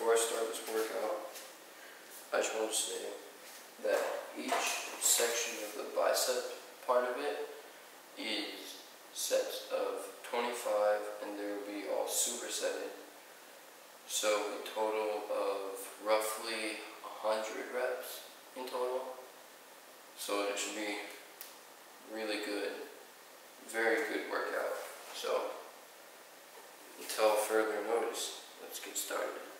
before I start this workout, I just want to say that each section of the bicep part of it is sets of 25 and they will be all supersetted. So a total of roughly 100 reps in total. So it should be really good, very good workout. So until further notice, let's get started.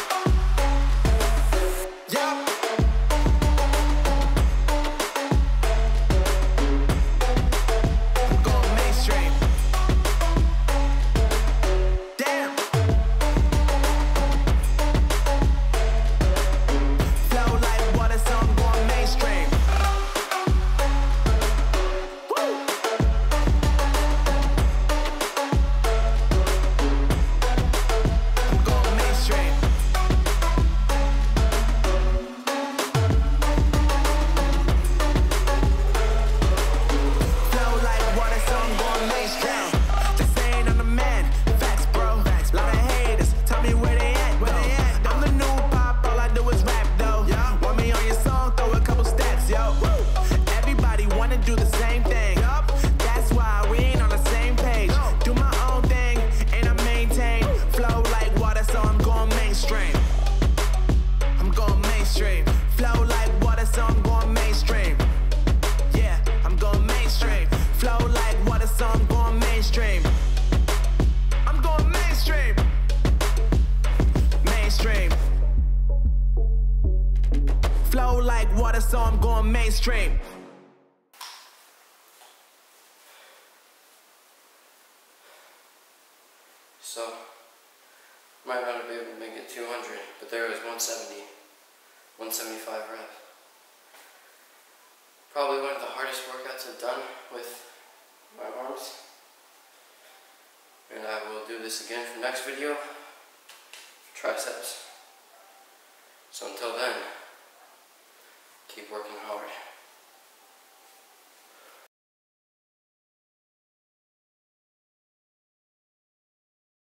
Like water, so I'm going mainstream. So, might not be able to make it 200, but there was 170, 175 reps. Probably one of the hardest workouts I've done with my arms. And I will do this again for next video. Triceps. So until then, keep working hard.